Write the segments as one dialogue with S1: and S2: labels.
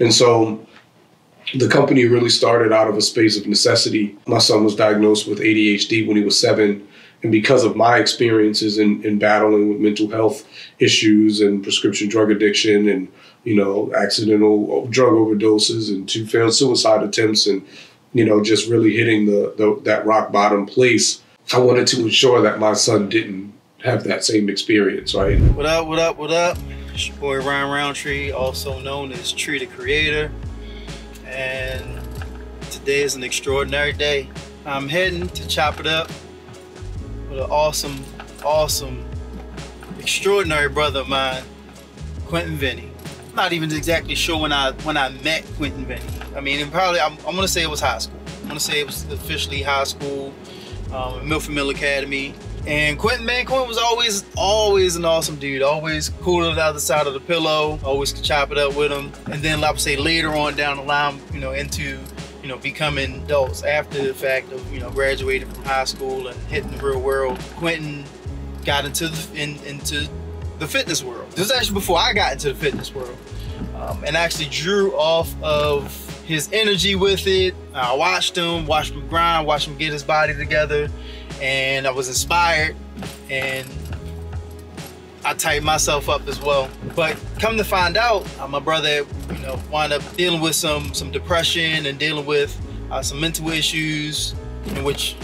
S1: And so the company really started out of a space of necessity. My son was diagnosed with ADHD when he was seven. And because of my experiences in, in battling with mental health issues and prescription drug addiction and, you know, accidental drug overdoses and two failed suicide attempts and, you know, just really hitting the, the that rock bottom place, I wanted to ensure that my son didn't have that same experience, right?
S2: What up, what up, what up? Boy Ryan Roundtree, also known as Tree the Creator. And today is an extraordinary day. I'm heading to chop it up with an awesome, awesome, extraordinary brother of mine, Quentin Vennie. I'm not even exactly sure when I when I met Quentin Vennie. I mean, probably I'm, I'm, gonna say it was high school. I'm gonna say it was officially high school, um, Milford Mill Academy. And Quentin, man, was always, always an awesome dude. Always cool on the other side of the pillow. Always could chop it up with him. And then, like I say, later on down the line, you know, into you know, becoming adults after the fact of, you know, graduating from high school and hitting the real world, Quentin got into the, in, into the fitness world. This was actually before I got into the fitness world. Um, and actually drew off of his energy with it. I watched him, watched him grind, watched him get his body together, and I was inspired and I tightened myself up as well. But come to find out, uh, my brother, you know, wound up dealing with some some depression and dealing with uh, some mental issues, in which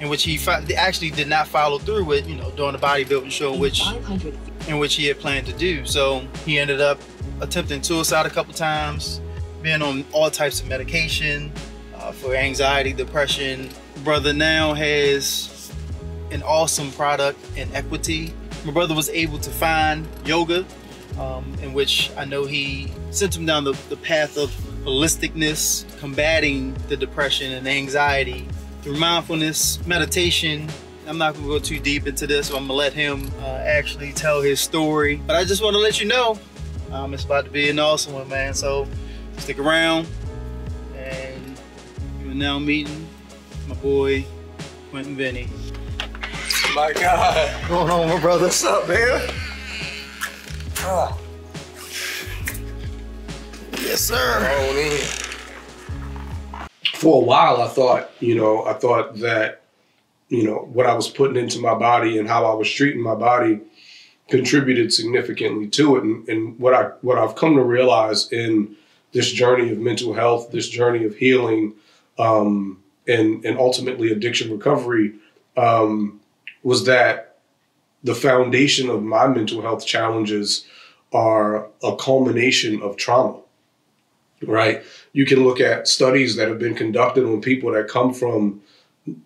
S2: in which he actually did not follow through with, you know, doing the bodybuilding show, which in which he had planned to do. So he ended up attempting suicide a couple times, being on all types of medication uh, for anxiety, depression. Brother now has an awesome product in Equitea my brother was able to find yoga, um, in which I know he sent him down the, the path of holisticness, combating the depression and anxiety through mindfulness, meditation. I'm not gonna go too deep into this, so I'm gonna let him uh, actually tell his story. But I just wanna let you know, um, it's about to be an awesome one, man. So stick around, and you're now meeting my boy, Quentin Vennie
S1: my God.
S2: What's going on, my brother?
S1: What's up, man?
S2: Ah. Yes, sir.
S1: For a while, I thought, you know, I thought that, you know, what I was putting into my body and how I was treating my body contributed significantly to it. And, and what I what I've come to realize in this journey of mental health, this journey of healing, um, and and ultimately addiction recovery, um, was that the foundation of my mental health challenges are a culmination of trauma, right? You can look at studies that have been conducted on people that come from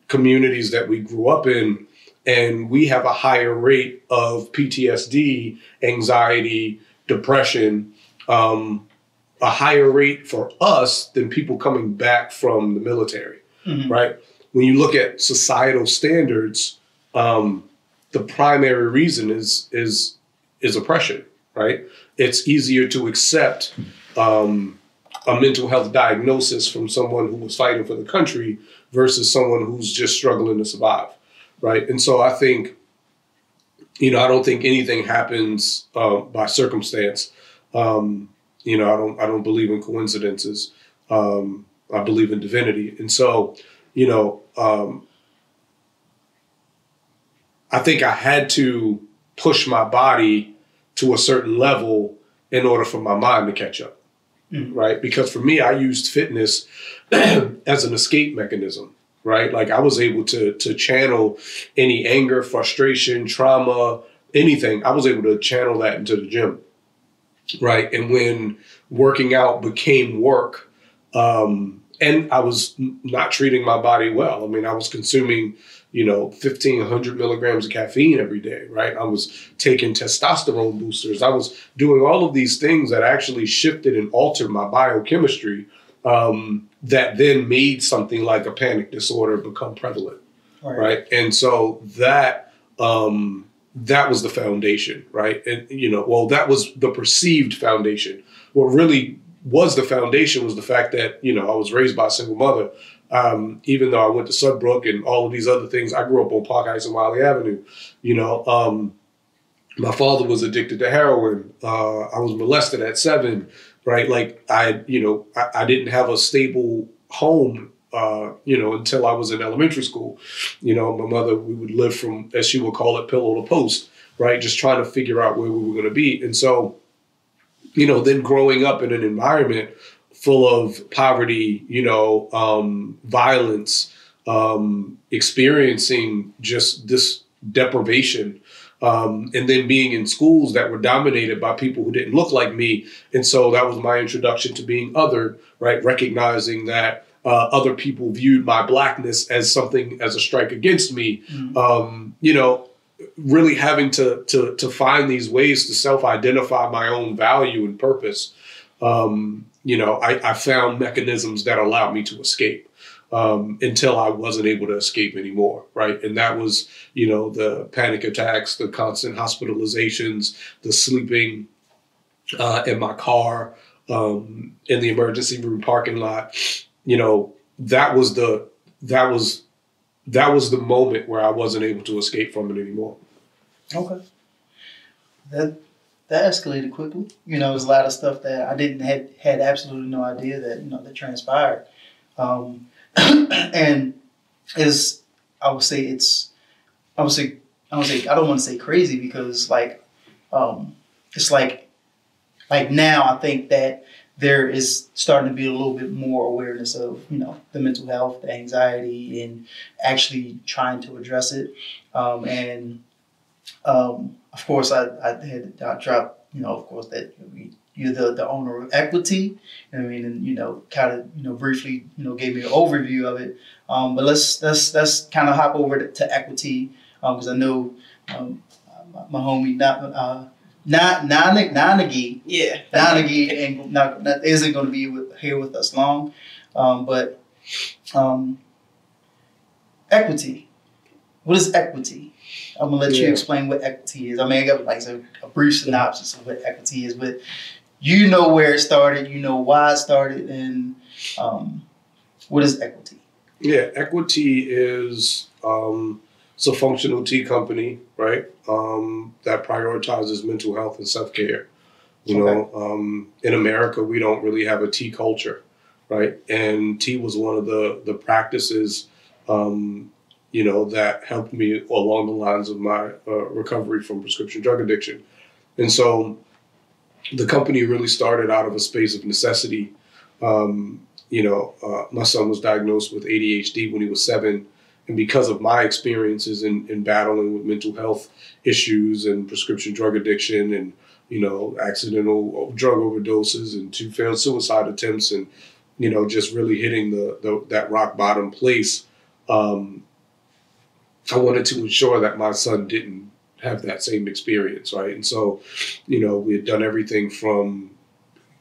S1: communities that we grew up in, and we have a higher rate of PTSD, anxiety, depression, um, a higher rate for us than people coming back from the military, mm-hmm. right? When you look at societal standards, um, the primary reason is is is oppression, right? It's easier to accept um, a mental health diagnosis from someone who was fighting for the country versus someone who's just struggling to survive, right? And so I think, you know, I don't think anything happens uh, by circumstance. Um, you know, I don't I don't believe in coincidences. Um, I believe in divinity, and so you know, um, I think I had to push my body to a certain level in order for my mind to catch up. Mm. Right? Because for me, I used fitness as an escape mechanism. Right? Like I was able to to channel any anger, frustration, trauma, anything. I was able to channel that into the gym. Right? And when working out became work, um, and I was not treating my body well. I mean, I was consuming you know, 1500 milligrams of caffeine every day, right? I was taking testosterone boosters. I was doing all of these things that actually shifted and altered my biochemistry um, that then made something like a panic disorder become prevalent, right? right? And so that, um, that was the foundation, right? And, you know, well, that was the perceived foundation. What really was the foundation was the fact that, you know, I was raised by a single mother um, even though I went to Sudbrook and all of these other things, I grew up on Park Heights and Wiley Avenue. You know, um, my father was addicted to heroin. Uh, I was molested at seven, right? Like I, you know, I, I didn't have a stable home uh, you know, until I was in elementary school. You know, my mother, we would live from, as she would call it, pillow to post, right? Just trying to figure out where we were going to be. And so, you know, then growing up in an environment full of poverty, you know, um, violence, um, experiencing just this deprivation. Um, and then being in schools that were dominated by people who didn't look like me. And so that was my introduction to being other, right? Recognizing that uh, other people viewed my blackness as something as a strike against me. Mm-hmm. Um, you know, really having to to to find these ways to self-identify my own value and purpose. Um, you know, I, I, found mechanisms that allowed me to escape um, until I wasn't able to escape anymore, right? And that was, you know, the panic attacks, the constant hospitalizations, the sleeping uh, in my car, um, in the emergency room parking lot, you know, that was the that was that was the moment where I wasn't able to escape from it anymore.
S2: Okay. That that escalated quickly. You know, there's a lot of stuff that I didn't had had absolutely no idea that you know that transpired, um, and is I would say it's I would say I would say I don't want to say crazy because like um, it's like like now I think that there is starting to be a little bit more awareness of you know the mental health, the anxiety, and actually trying to address it. Um, and um, of course, I, I had I dropped you know of course that you're the, the owner of Equitea. I mean, and you know, kind of you know briefly you know gave me an overview of it. Um, but let's let's let's kind of hop over to, to Equitea because um, I know um, my, my homie not. Uh, not Nanagi, yeah, Nanagi ain't not, not isn't going to be with, here with us long, um, but um, Equitea. What is Equitea? I'm gonna let yeah. you explain what Equitea is. I mean, I got like a, a brief synopsis of what Equitea is, but you know where it started, you know why it started, and um, what is Equitea?
S1: Yeah, Equitea is um, it's a functional tea company, right? Um, that prioritizes mental health and self care. You okay. know, um, in America, we don't really have a tea culture, right? And tea was one of the the practices, um, you know, that helped me along the lines of my uh, recovery from prescription drug addiction. And so, the company really started out of a space of necessity. Um, you know, uh, my son was diagnosed with ADHD when he was seven and because of my experiences in, in battling with mental health issues and prescription drug addiction and you know accidental drug overdoses and two failed suicide attempts and you know just really hitting the, the that rock bottom place um, i wanted to ensure that my son didn't have that same experience right? And so you know we had done everything from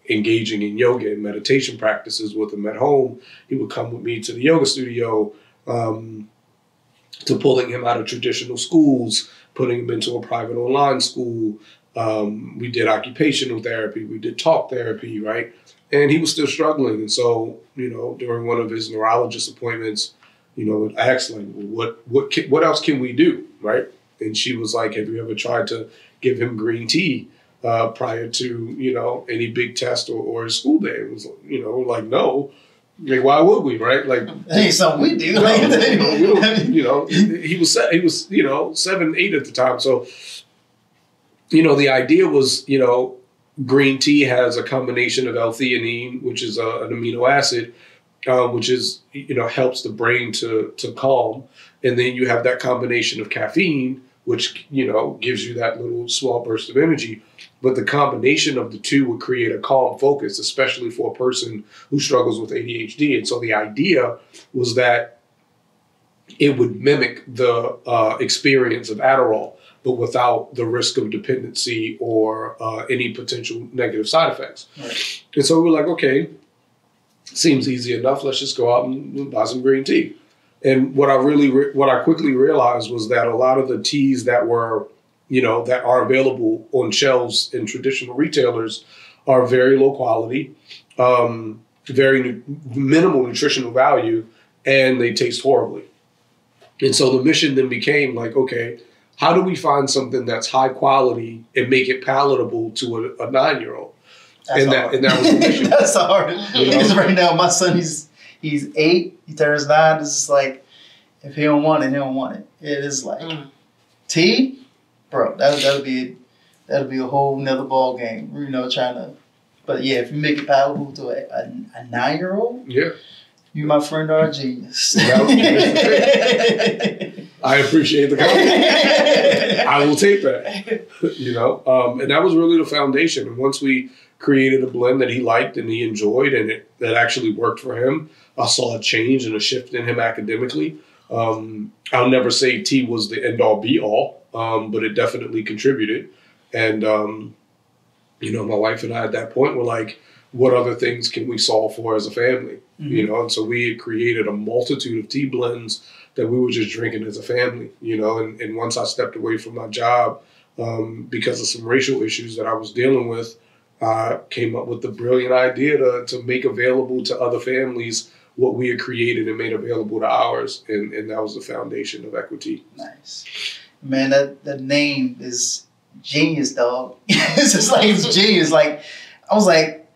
S1: engaging in yoga and meditation practices with him at home. He would come with me to the yoga studio um, to pulling him out of traditional schools, putting him into a private online school. Um, we did occupational therapy, we did talk therapy, right? And he was still struggling. And so, you know, during one of his neurologist appointments, you know, I asked like, what what what else can we do, right? And she was like, Have you ever tried to give him green tea uh, prior to you know any big test or, or school day? It was you know like no. Like, why would we, right? Like,
S2: hey, something we do.
S1: No, you, know, you know, he was he was you know seven, eight at the time. So, you know, the idea was, you know, green tea has a combination of L-theanine, which is a, an amino acid, um, which is you know helps the brain to to calm, and then you have that combination of caffeine, which you know gives you that little small burst of energy. But the combination of the two would create a calm focus, especially for a person who struggles with ADHD. And so the idea was that it would mimic the uh, experience of Adderall, but without the risk of dependency or uh, any potential negative side effects. Right. And so we were like, okay, seems easy enough. Let's just go out and buy some green tea. And what I really, re- what I quickly realized was that a lot of the teas that were you know, that are available on shelves in traditional retailers are very low quality, um, very nu- minimal nutritional value, and they taste horribly. And so the mission then became like, okay, how do we find something that's high quality and make it palatable to a, a nine year old? And
S2: hard.
S1: that and that was the mission.
S2: That's hard.
S1: You know?
S2: Because right now my son he's he's eight, he turns nine. It's just like if he don't want it, he don't want it. It is like
S3: Mm.
S2: T, bro, that that'll be that'll be a whole nother ball game. You know, trying to but yeah, if you make it palatable to a, a, a nine year old,
S1: Yeah,
S2: you my friend are a genius.
S1: I appreciate the compliment. I will take that. You know, um, and that was really the foundation. And once we created a blend that he liked and he enjoyed, and it that actually worked for him, I saw a change and a shift in him academically. Um, I'll never say T was the end all be all, um, but it definitely contributed. And um, you know, my wife and I at that point were like, what other things can we solve for as a family? You know, and so we had created a multitude of tea blends that we were just drinking as a family, you know, and, and once I stepped away from my job um, because of some racial issues that I was dealing with, I came up with the brilliant idea to, to make available to other families what we had created and made available to ours. And, and that was the foundation of Equitea.
S2: Nice. Man, that, that name is genius, dog. it's just like it's genius. Like I was like,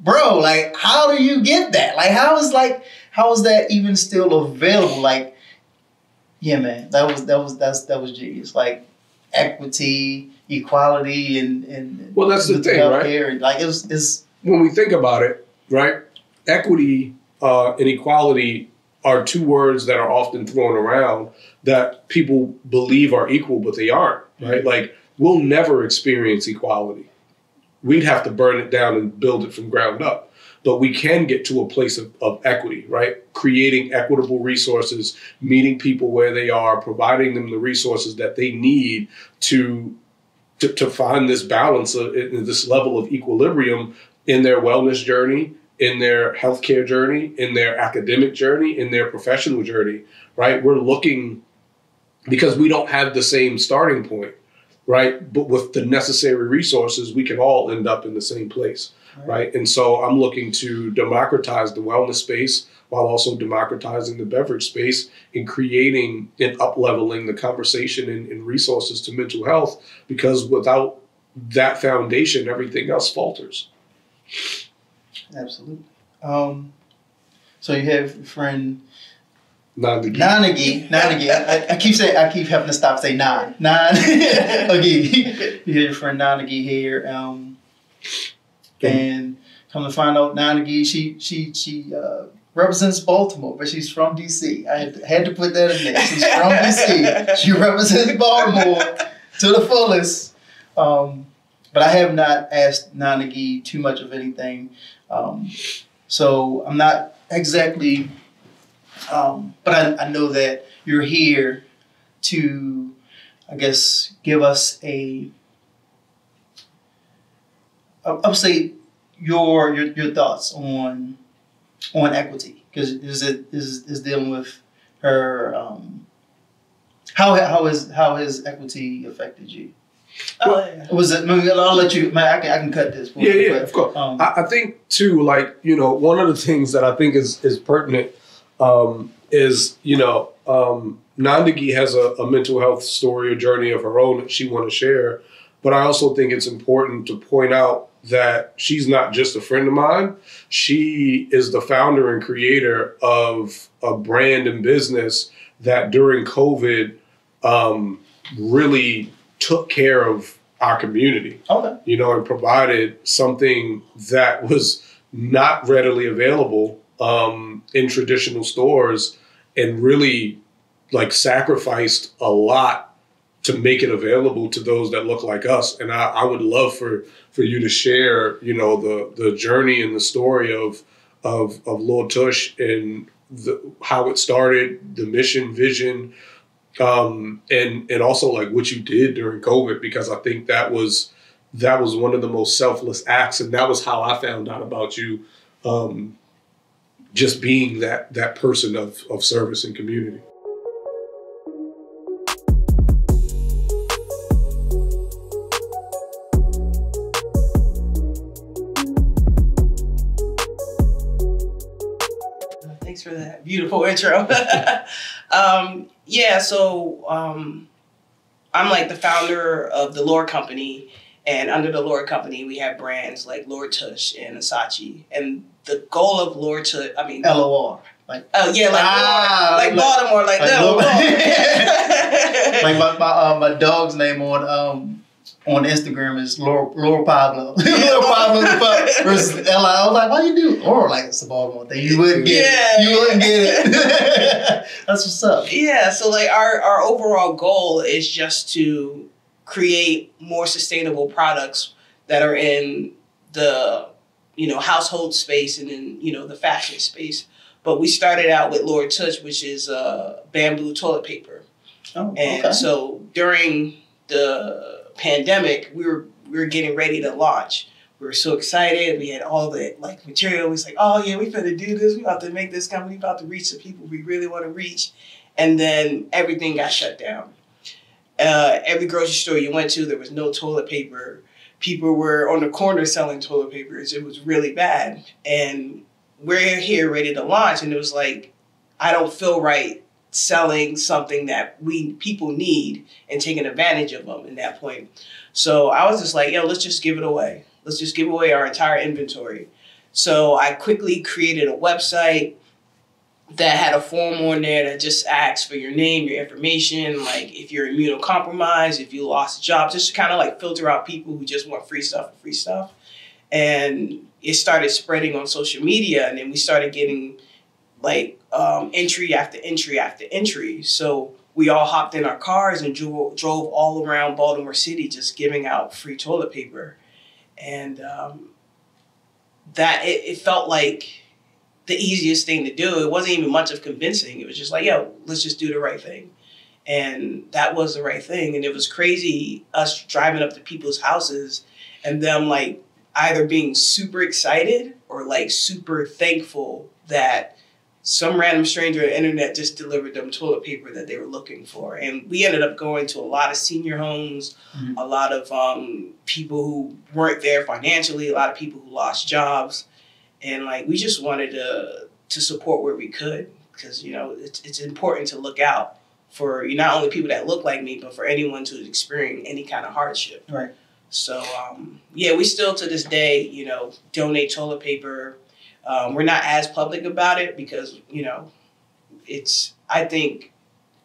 S2: bro, like how do you get that? Like how is like how is that even still available? Like, yeah, man, that was that was that's that was genius. Like equity, equality, and and
S1: Well, that's the thing, right?
S2: and, Like it was it's
S1: when we think about it, right? Equity uh, and equality are two words that are often thrown around that people believe are equal, but they aren't, right? Like, we'll never experience equality. We'd have to burn it down and build it from ground up. But we can get to a place of, of equity, right? Creating equitable resources, meeting people where they are, providing them the resources that they need to to, to find this balance, in this level of equilibrium in their wellness journey, in their healthcare journey, in their academic journey, in their professional journey, right? We're looking because we don't have the same starting point, right? But with the necessary resources, we can all end up in the same place, right? And so I'm looking to democratize the wellness space while also democratizing the beverage space and creating and up leveling the conversation and, and resources to mental health because without that foundation, everything else falters.
S2: Absolutely. Um, so you have your friend Nanagi, Nanagi. I, I- keep saying, I keep having to stop saying nine, nine. Again, you have your friend Nanagi here, um, and come to find out, Nanagi, she she she uh, represents Baltimore, but she's from DC. I had to, had to put that in there. She's from DC. She represents Baltimore to the fullest. Um, but I have not asked Nanagi too much of anything, um, so I'm not exactly um, but I, I know that you're here to, I guess, give us a, I would say your your, your thoughts on on Equitea because is it is is dealing with her um, how how is how has Equitea affected you?
S3: Oh, yeah.
S2: Was it? I'll let you. man, I can I can cut this. for
S1: Yeah, yeah,
S2: but,
S1: of course.
S2: Um,
S1: I, I think too, like you know, one of the things that I think is is pertinent um, is you know, um, Nandagi has a, a mental health story or journey of her own that she want to share, but I also think it's important to point out that she's not just a friend of mine. She is the founder and creator of a brand and business that during COVID um, really took care of our community
S2: okay.
S1: you know, and provided something that was not readily available um, in traditional stores and really like sacrificed a lot to make it available to those that look like us. And I, I would love for for you to share, you know, the the journey and the story of of of Lord Tush and the, how it started, the mission, vision, um, and and also like what you did during COVID, because I think that was that was one of the most selfless acts, and that was how I found out about you, um, just being that that person of of service and community.
S3: For that beautiful intro. um, yeah, so um, I'm like the founder of the Lore Company, And under the Lord Company, we have brands like Lord Tush and Asachi. And the goal of Lord Tush, I mean,
S2: LOR. Like,
S3: oh yeah, like,
S2: Ah,
S3: like,
S2: like-
S3: Baltimore, like,
S2: like
S3: little
S2: Lord.
S3: Lord.
S2: like my my, uh, my dog's name on um on Instagram is Laura, Laura Pablo. Laura Pablo fuck versus Ella. I was like, why you do Laura like it's a Baltimore thing? You wouldn't get
S3: Yeah.
S2: it. You wouldn't get it. That's what's up.
S3: Yeah, so like our our overall goal is just to create more sustainable products that are in the you know household space and in you know the fashion space. But we started out with Laura Touch, which is uh, bamboo toilet paper,
S2: Oh,
S3: and
S2: okay.
S3: so during the pandemic, we were we were getting ready to launch. We were so excited. We had all the like material. We was like, oh yeah, we finna do this. We about to make this company. We about to reach the people we really want to reach. And then everything got shut down. Uh, every grocery store you went to, there was no toilet paper. People were on the corner selling toilet papers. It was really bad. And we're here ready to launch, and it was like, I don't feel right selling something that we people need and taking advantage of them in that point. So I was just like, yo, let's just give it away. Let's just give away our entire inventory. So I quickly created a website that had a form on there that just asks for your name, your information, like if you're immunocompromised, if you lost a job, just to kind of like filter out people who just want free stuff and free stuff. And it started spreading on social media, and then we started getting like um, entry after entry after entry. So we all hopped in our cars and drove, drove all around Baltimore City just giving out free toilet paper. And um, that it, it felt like the easiest thing to do. It wasn't even much of convincing. It was just like, yo, let's just do the right thing. And that was the right thing. And it was crazy us driving up to people's houses and them like either being super excited or like super thankful that some random stranger on the internet just delivered them toilet paper that they were looking for. And we ended up going to a lot of senior homes,
S2: Mhm.
S3: a lot of um, people who weren't there financially, a lot of people who lost jobs. And like we just wanted to to support where we could because you know it's, it's important to look out for not only people that look like me but for anyone who's experiencing any kind of hardship.
S2: Right.
S3: So um, yeah, we still to this day, you know, donate toilet paper. Um, we're not as public about it because you know, it's. I think,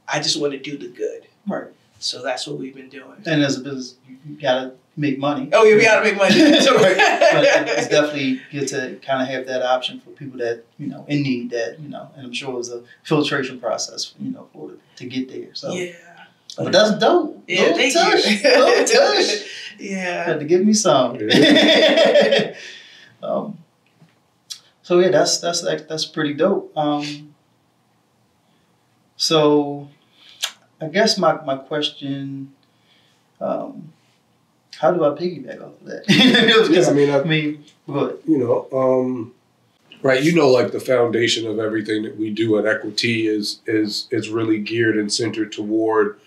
S3: I just want to do the good.
S2: Right.
S3: So that's what we've been doing.
S2: And as a business, you, you gotta make money.
S3: Oh yeah, we gotta make money.
S2: Right. But it's definitely good to kind of have that option for people that you know in need. That you know, and I'm sure it was a filtration process, you know, for to get there. So,
S3: yeah.
S2: but that's dope.
S3: Yeah,
S2: Don't
S3: thank
S2: touch.
S3: you.
S2: Don't touch.
S3: yeah.
S2: Had to give me some. um, so yeah, that's that's that, that's pretty dope. Um, so I guess my my question, um, how do I piggyback off of that?
S1: Yeah, I mean, I,
S2: I mean, good.
S1: you know, um, right? You know, like the foundation of everything that we do at Equitea is is is really geared and centered toward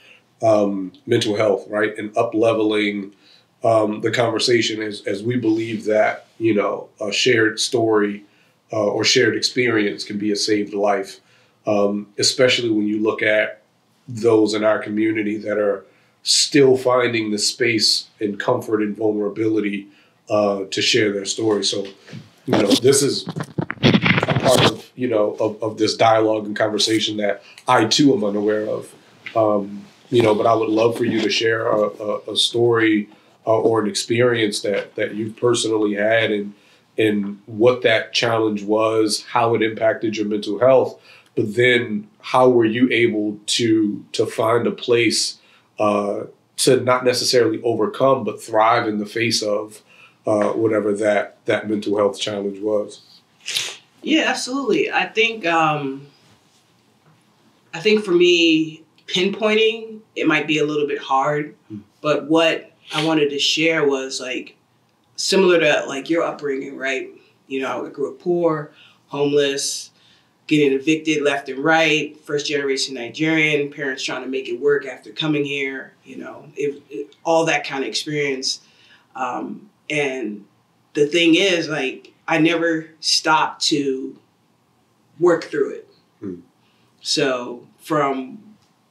S1: um, mental health, right, and up leveling um, the conversation as as we believe that you know a shared story uh, or shared experience can be a saved life, um, especially when you look at those in our community that are still finding the space and comfort and vulnerability uh, to share their story. So, you know, this is a part of you know of, of this dialogue and conversation that I too am unaware of. Um, you know, but I would love for you to share a, a, a story uh, or an experience that that you've personally had and and what that challenge was, how it impacted your mental health, but then how were you able to to find a place uh, to not necessarily overcome but thrive in the face of uh, whatever that that mental health challenge was.
S3: Yeah, absolutely. I think um, I think for me, pinpointing it might be a little bit hard,
S1: Hmm.
S3: but what I wanted to share was like similar to like your upbringing, right? You know, I grew up poor, homeless, getting evicted left and right, first generation Nigerian, parents trying to make it work after coming here, you know, it, it, all that kind of experience. Um, and the thing is, like, I never stopped to work through it.
S1: Hmm.
S3: So from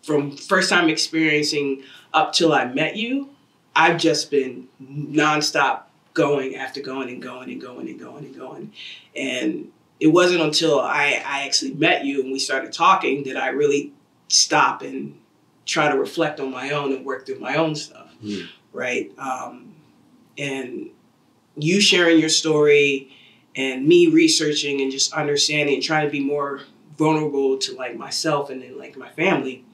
S3: from first time experiencing up till I met you, I've just been nonstop going after going and going and going and going and going. And it wasn't until I, I actually met you and we started talking that I really stop and try to reflect on my own and work through my own stuff.
S1: Mm.
S3: Right. Um, and you sharing your story and me researching and just understanding and trying to be more vulnerable to like myself and then like my family,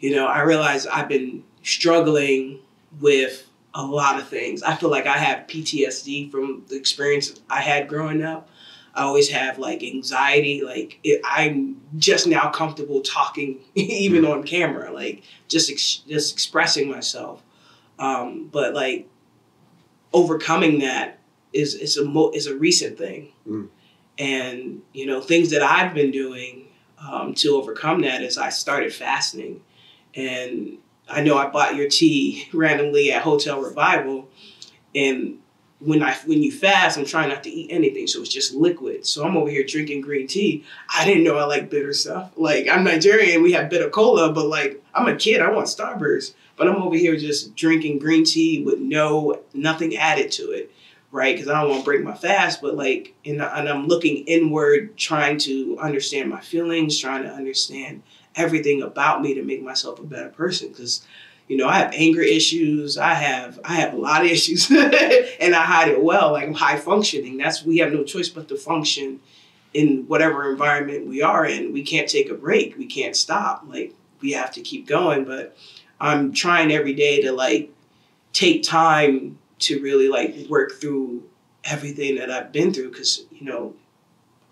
S3: you know, I realized I've been struggling with a lot of things. I feel like I have PTSD from the experience I had growing up. I always have like anxiety. Like it, I'm just now comfortable talking, even on camera, like just ex- just expressing myself. Um, but like overcoming that is is a mo- is a recent thing,
S1: Mm.
S3: and you know things that I've been doing um, to overcome that is I started fasting, and I know I bought your tea randomly at Hotel Revival, and when I when you fast, I'm trying not to eat anything, so it's just liquid. So I'm over here drinking green tea. I didn't know I like bitter stuff. Like I'm Nigerian, we have bitter cola, but like I'm a kid, I want Starburst. But I'm over here just drinking green tea with no nothing added to it, right? Because I don't want to break my fast. But like, and, and I'm looking inward, trying to understand my feelings, trying to understand everything about me to make myself a better person. Because you know, I have anger issues. I have I have a lot of issues, and I hide it well. Like I'm high functioning. That's we have no choice but to function in whatever environment we are in. We can't take a break. We can't stop. Like we have to keep going. But I'm trying every day to like take time to really like work through everything that I've been through because you know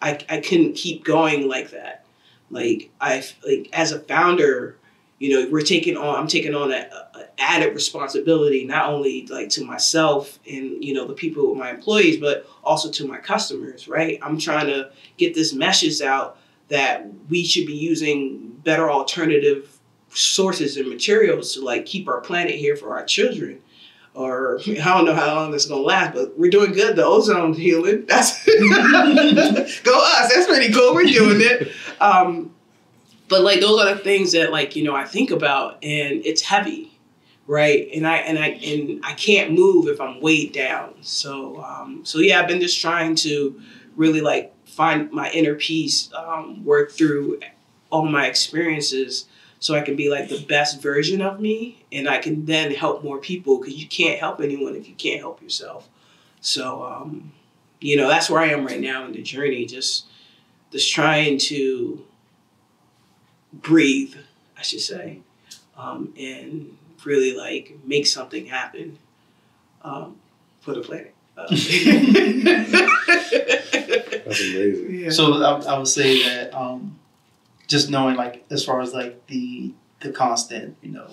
S3: I I couldn't keep going like that. Like I like as a founder you know we're taking on i'm taking on a, a, added responsibility not only like to myself and you know the people my employees but also to my customers right i'm trying to get this message out that we should be using better alternative sources and materials to like keep our planet here for our children or I don't know how long this is gonna last, but we're doing good. The ozone healing. That's go us. That's pretty cool. We're doing it. Um, but like those are the things that like you know I think about, and it's heavy, right? And I and I and I can't move if I'm weighed down. So um, so yeah, I've been just trying to really like find my inner peace, um, work through all my experiences, so I can be like the best version of me, and I can then help more people because you can't help anyone if you can't help yourself. So um, you know that's where I am right now in the journey, just just trying to breathe, I should say, um, and really like make something happen um, for the planet. Uh,
S1: That's amazing.
S3: yeah.
S2: So I, I would say that um, just knowing like as far as like the the constant, you know,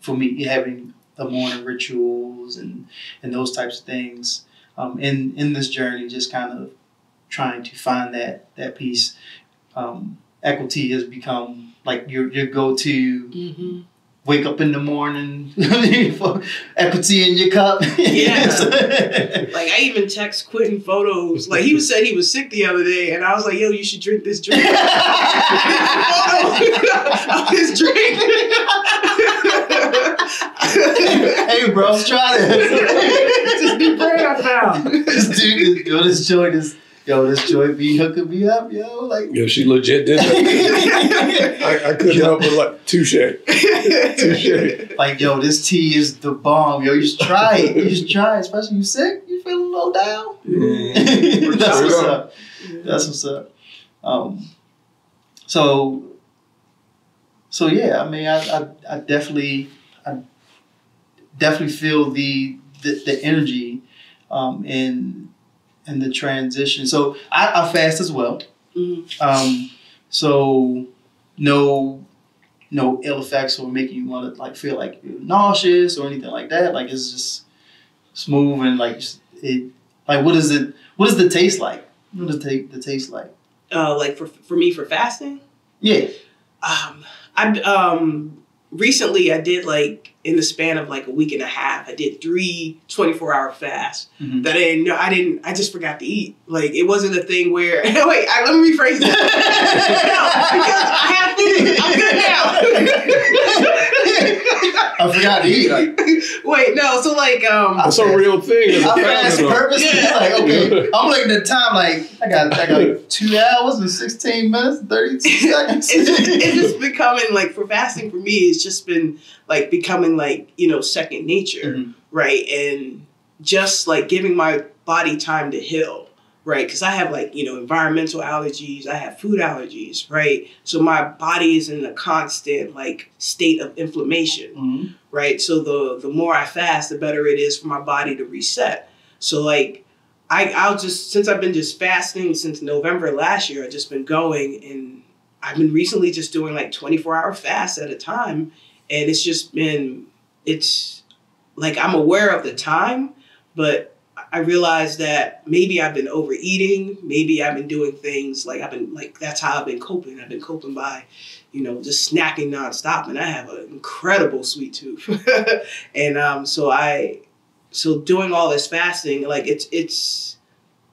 S2: for me having the morning rituals and and those types of things um, in in this journey, just kind of trying to find that that piece. Um, Equitea has become like your your go to.
S3: Mhm.
S2: Wake up in the morning, Equitea in your cup.
S3: Yeah. Like I even text Quentin photos. Like he was said he was sick the other day, and I was like, "Yo, you should drink this drink." of his drink.
S2: hey, bro, let's try this.
S3: this new brand I found.
S2: this dude, yo, this joint is, yo, this joint be hooking me up, yo, like.
S1: Yo, she legit did that. I, I couldn't help but like touche, touche.
S2: Like, yo, this tea is the bomb, yo. You just try it. You just try it, especially you sick. You feeling a little down. That's what's up. That's what's up. Um, so, so yeah, I mean, I, I, I definitely, I definitely feel the the, the energy, um, in in the transition. So I, I fast as well.
S3: Mhm.
S2: Um, so no, no ill effects or making you want to like feel like you're nauseous or anything like that. Like it's just smooth and like it. Like what is it? What does the taste like? What does the, the taste like?
S3: Uh, like for for me for fasting.
S2: Yeah.
S3: Um, I um recently I did like in the span of like a week and a half. I did three 24 hour fasts
S2: Mhm.
S3: that I didn't know. I didn't. I just forgot to eat. Like it wasn't a thing where. wait, I, let me rephrase that. no, because I have food. I'm good now.
S2: I forgot to eat. Like,
S3: Wait, no. So like, um,
S1: That's a real thing. as a
S2: I fast
S1: founder,
S2: purposely.
S3: Yeah.
S2: Like, okay, I'm looking at the time. Like, I got, I got two hours and sixteen minutes, and thirty two seconds.
S3: it's just, it's just becoming like for fasting for me. It's just been like becoming like you know second nature,
S2: Mhm.
S3: right? And just like giving my body time to heal, right? Because I have like you know environmental allergies, I have food allergies, right? So my body is in a constant like state of inflammation,
S2: Mhm.
S3: right? So the the more I fast, the better it is for my body to reset. So like I I'll just since I've been just fasting since November last year, I've just been going and I've been recently just doing like 24 hour fasts at a time and it's just been it's like I'm aware of the time, but I realized that maybe I've been overeating, maybe I've been doing things like I've been like that's how I've been coping. I've been coping by you know, just snacking nonstop, and I have an incredible sweet tooth, and um, so I, so doing all this fasting, like it's it's,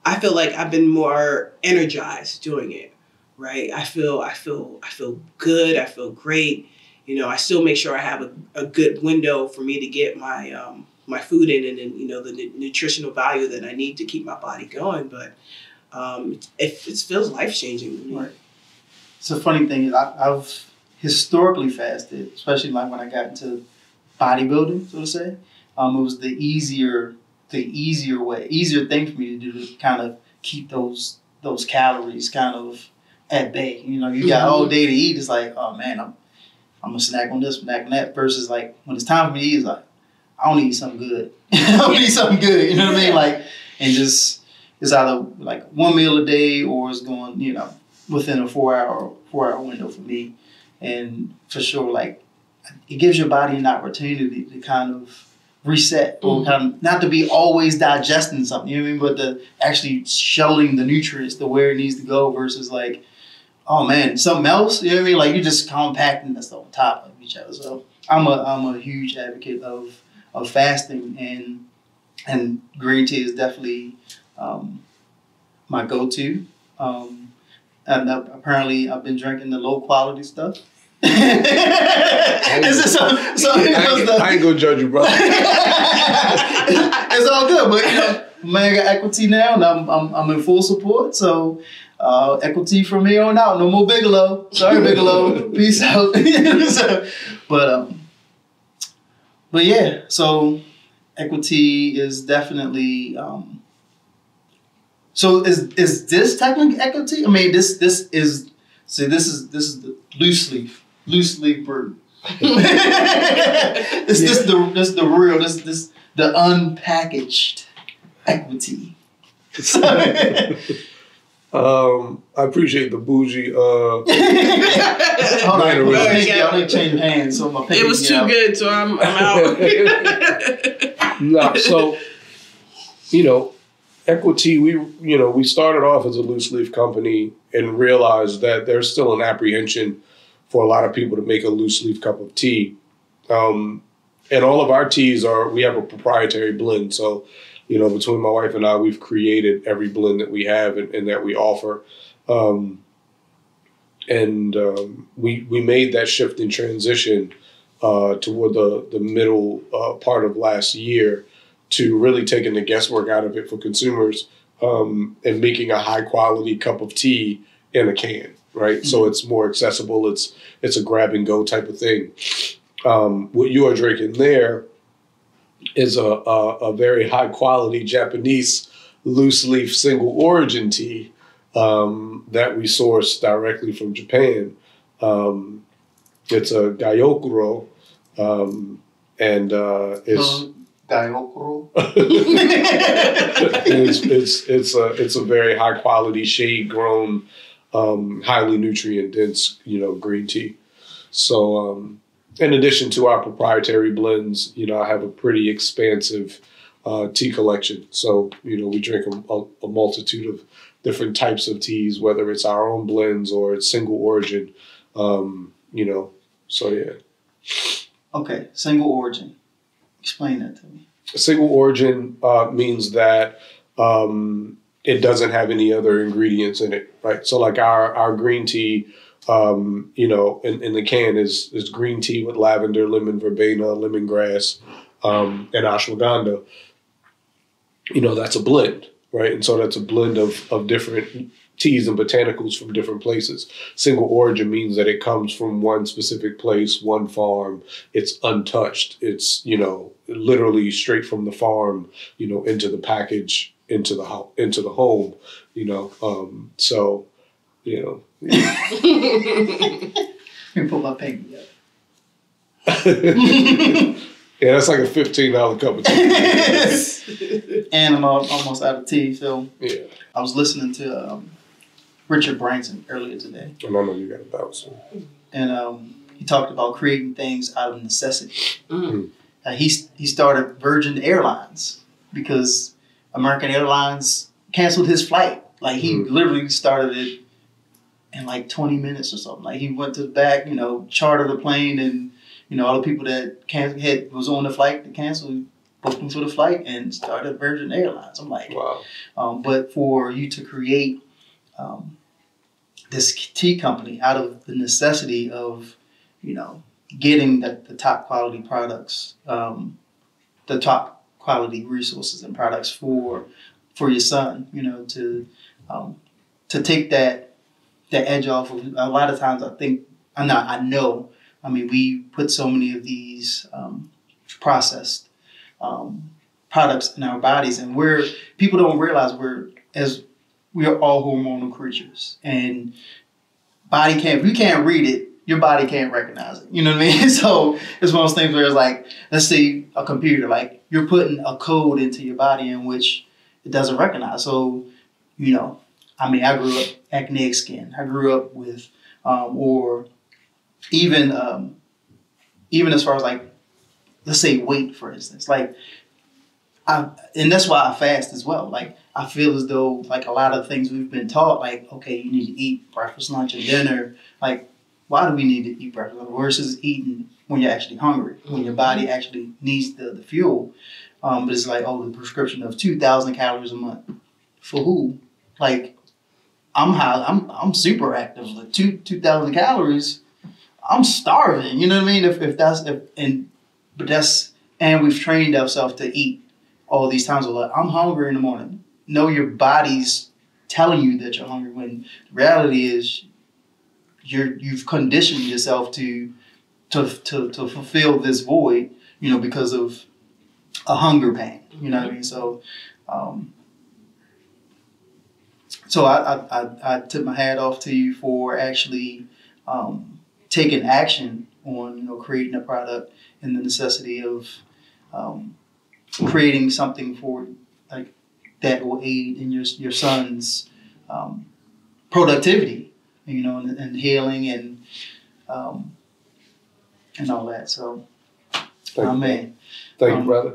S3: I feel like I've been more energized doing it, right? I feel I feel I feel good. I feel great. You know, I still make sure I have a, a good window for me to get my um, my food in and, and you know the nu- nutritional value that I need to keep my body going. But um, it, it feels life changing.
S2: Right. So the funny thing is, I, I've historically fasted, especially like when I got into bodybuilding, so to say. Um, it was the easier, the easier way, easier thing for me to do to kind of keep those those calories kind of at bay. You know, you got all day to eat. It's like, oh man, I'm I'm gonna snack on this, snack on that. Versus like when it's time for me to eat, it's like I don't need something good. I don't need something good. You know what I mean? Like and just it's either like one meal a day or it's going, you know, within a four hour four hour window for me. And for sure, like it gives your body an opportunity to kind of reset or
S3: Mhm.
S2: kind of not to be always digesting something, you know what I mean? But to actually shuttling the nutrients to where it needs to go versus like, oh man, something else, you know what I mean? Like you're just compacting this on top of each other. So I'm a I'm a huge advocate of of fasting and and green tea is definitely um, my go-to. Um, and uh, apparently, I've been drinking the low quality stuff. Is it so? So
S1: I, ain't, I ain't gonna judge you, bro.
S2: it's all good, but you know, man, I got Equitea now, and I'm I'm, I'm in full support. So. Uh, Equitea from here on out. No more Bigelow. Sorry, Bigelow. Peace out. So, but um, but yeah. So Equitea is definitely um, so is is this technically Equitea? I mean this this is see this is this is the loose leaf loose leaf bird. this this the this the real this this the unpackaged equity.
S1: Um, I appreciate the bougie. Uh,
S2: Hold on,
S1: Right,
S2: I'm
S1: right.
S2: gonna I'm gonna change hands so my
S3: It was too
S2: out.
S3: good, so I'm, I'm out.
S1: no, so you know, Equitea. We you know we started off as a loose leaf company and realized that there's still an apprehension for a lot of people to make a loose leaf cup of tea. Um, and all of our teas are we have a proprietary blend. So you know, between my wife and I, we've created every blend that we have and, and that we offer. Um, and um, we we made that shift and transition uh, toward the the middle uh, part of last year to really taking the guesswork out of it for consumers um, and making a high quality cup of tea in a can, right? So it's more accessible. It's it's a grab and go type of thing. Um, what you are drinking there is a, a, a very high quality Japanese loose leaf single origin tea um, that we source directly from Japan. Um, it's a Gyokuro, um, and uh, it's,
S2: Um,
S1: it's it's it's a it's a very high quality shade grown, um, highly nutrient dense you know green tea. So um, in addition to our proprietary blends, you know I have a pretty expansive uh, tea collection. So you know we drink a, a, a multitude of different types of teas, whether it's our own blends or it's single origin. Um, you know, so yeah.
S2: Okay, single origin. Explain that to me.
S1: single origin uh, means that um, it doesn't have any other ingredients in it, right? So like our our green tea, um, you know, in, in the can is is green tea with lavender, lemon verbena, lemongrass, um, and ashwagandha, you know, that's a blend, right? And so that's a blend of of different teas and botanicals from different places. Single origin means that it comes from one specific place, one farm. It's untouched. It's you know literally straight from the farm, you know, into the package, into the ho- into the home, you know. Um, so, you know.
S2: Let me put my pinky up.
S1: yeah, that's like a fifteen dollar cup of tea.
S2: And I'm al- almost out of tea, so
S1: yeah,
S2: I was listening to um, Richard Branson earlier today,
S1: and I know you got a thousand.
S2: and um, he talked about creating things out of necessity.
S3: Mm.
S2: Uh, he he started Virgin Airlines because American Airlines canceled his flight. Like he
S1: Mm.
S2: literally started it in like 20 minutes or something. Like he went to the back, you know, chartered the plane, and you know all the people that can had was on the flight to cancel booked into the flight and started Virgin Airlines. I'm like,
S1: Wow.
S2: um, but for you to create um, this tea company out of the necessity of, you know, getting the, the top quality products, um, the top quality resources and products for for your son, you know, to um, to take that that edge off of a lot of times I think not I know I mean we put so many of these um, processed um, products in our bodies and we're people don't realize we're as we are all hormonal creatures and body can't if you can't read it your body can't recognize it. You know what i mean? So it's one of those things where it's like let's say a computer like you're putting a code into your body in which it doesn't recognize. So you know i mean i grew up acneic skin i grew up with um, or even um, even as far as like let's say weight for instance like I, and that's why I fast as well. Like I feel as though like a lot of things we've been taught, like okay, you need to eat breakfast, lunch, and dinner. Like why do we need to eat breakfast versus eating when you're actually hungry, when your body actually needs the, the fuel? Um, but it's like oh, the prescription of two thousand calories a month for who? Like I'm high, I'm I'm super active. Like two two thousand calories, I'm starving. You know what I mean? If if that's if and but that's and we've trained ourselves to eat all these times. Like I'm hungry in the morning. No, your body's telling you that you're hungry. When the reality is, you're you've conditioned yourself to to to to fulfill this void. You know because of a hunger pain. You know what I mean? So. Um, so I, I, I, I tip my hat off to you for actually um, taking action on you know creating a product and the necessity of um, creating something for like that will aid in your your son's um, productivity, you know, and, and healing and um, and all that. So,
S1: Thank you.
S2: amen.
S1: Thank you,
S2: Um,
S1: brother.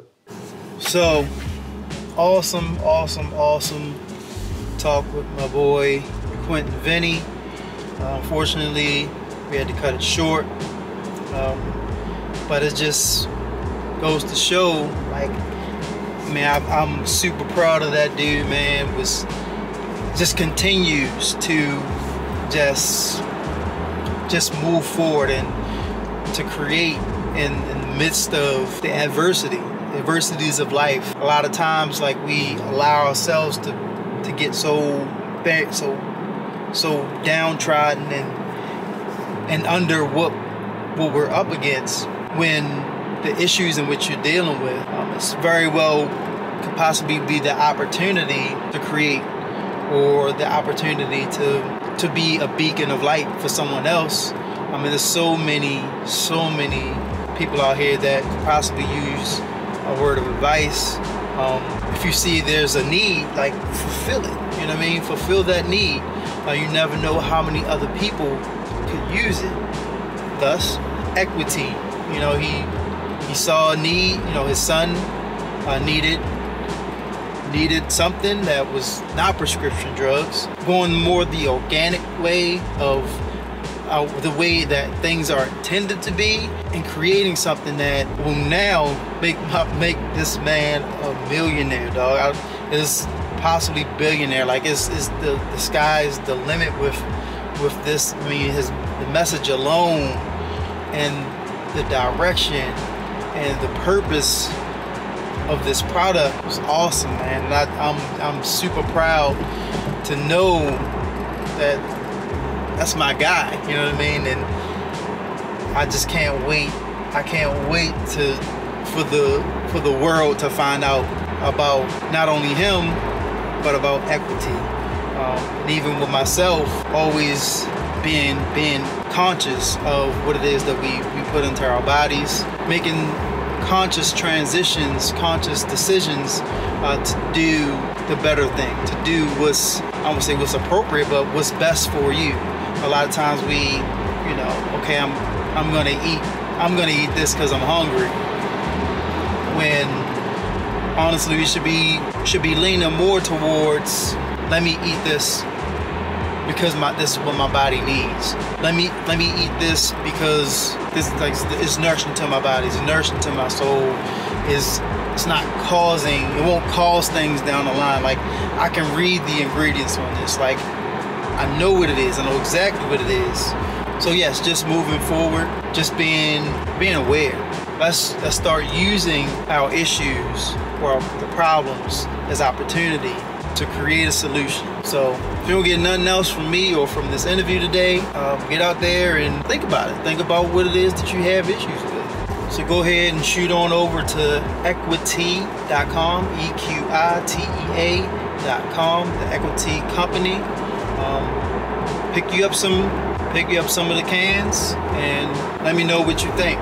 S4: So awesome, awesome, awesome talk with my boy Quentin Vennie. Uh, unfortunately, we had to cut it short. Um, but it just goes to show, like, man, I, I'm super proud of that dude, man. Was just continues to just just move forward and to create in, in the midst of the adversity, adversities of life. A lot of times, like we allow ourselves to get so so so downtrodden and and under what what we're up against when the issues in which you're dealing with um, it's very well could possibly be the opportunity to create or the opportunity to to be a beacon of light for someone else. I mean, there's so many, so many people out here that could possibly use a word of advice. Um, if you see there's a need, like fulfill it. You know what I mean? Fulfill that need. Uh, you never know how many other people could use it. Thus, Equitea. You know, he he saw a need. You know, his son uh, needed needed something that was not prescription drugs, going more the organic way of uh, the way that things are intended to be, and creating something that will now make make this man a millionaire, dog. I, is possibly billionaire. Like it's, it's the the sky's the limit with with this. I mean, his the message alone and the direction and the purpose
S2: of this product was awesome, man. And I, I'm I'm super proud to know that that's my guy. You know what I mean? And I just can't wait. I can't wait to for the for the world to find out about not only him but about Equitea. Um, and even with myself, always being being conscious of what it is that we, we put into our bodies, making conscious transitions, conscious decisions uh, to do the better thing, to do what's I won't say what's appropriate, but what's best for you. A lot of times we, you know, okay, I'm I'm gonna eat I'm gonna eat this because I'm hungry. When honestly we should be should be leaning more towards let me eat this because my this is what my body needs. Let me let me eat this because this like is nourishing to my body, it's nourishing to my soul. Is it's not causing it won't cause things down the line. Like I can read the ingredients on this. Like I know what it is. I know exactly what it is. So yes, just moving forward, just being being aware. Let's let's start using our issues or the problems as opportunity to create a solution. So if you don't get nothing else from me or from this interview today, um, get out there and think about it. Think about what it is that you have issues with. So go ahead and shoot on over to equitea.com, E-Q-I-T-E-A.com, the Equitea Company. Um, pick you up some, pick you up some of the cans, and let me know what you think.